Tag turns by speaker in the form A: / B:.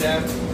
A: Yeah.